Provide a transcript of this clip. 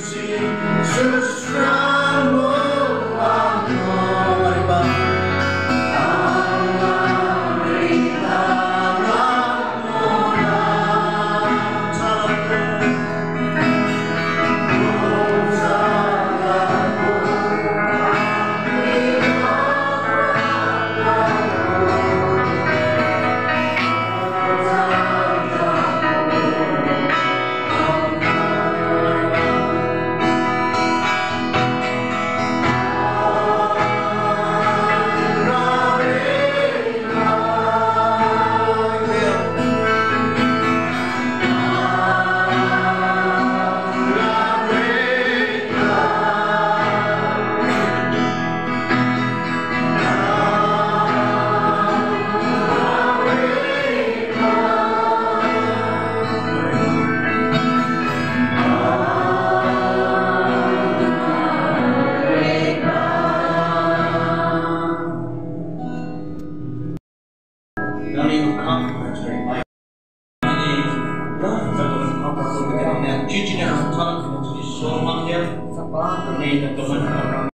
Susie, Susie. in the name of compromise during life. In the name of love, someone compromise, look at that. Two generic tongues, which is so among there. It's a bond. The name